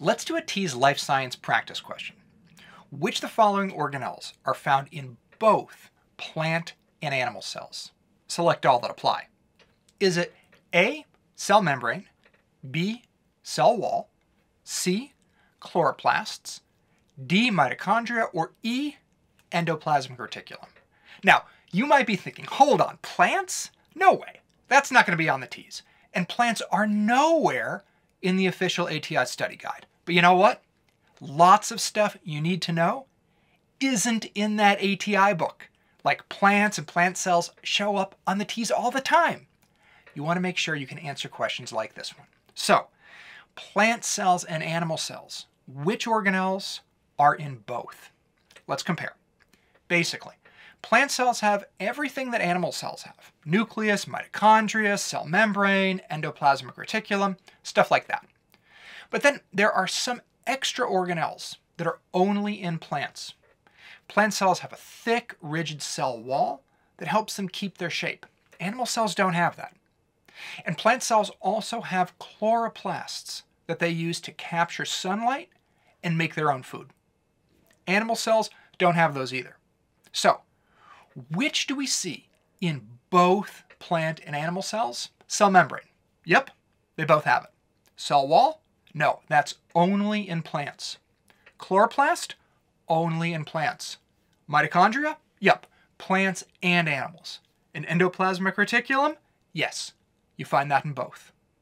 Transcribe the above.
Let's do a TEAS life science practice question. Which of the following organelles are found in both plant and animal cells? Select all that apply. Is it A, cell membrane, B, cell wall, C, chloroplasts, D, mitochondria, or E, endoplasmic reticulum? Now, you might be thinking, hold on, plants? No way. That's not going to be on the TEAS. And plants are nowhere in the official ATI study guide. But you know what? Lots of stuff you need to know isn't in that ATI book. Like plants and plant cells show up on the TEAS all the time. You want to make sure you can answer questions like this one. So, plant cells and animal cells, which organelles are in both? Let's compare. Basically, Plant cells have everything that animal cells have. Nucleus, mitochondria, cell membrane, endoplasmic reticulum, stuff like that. But then there are some extra organelles that are only in plants. Plant cells have a thick, rigid cell wall that helps them keep their shape. Animal cells don't have that. And plant cells also have chloroplasts that they use to capture sunlight and make their own food. Animal cells don't have those either. So, which do we see in both plant and animal cells? Cell membrane. Yep, they both have it. Cell wall? No, that's only in plants. Chloroplast? Only in plants. Mitochondria? Yep, plants and animals. An endoplasmic reticulum? Yes, you find that in both.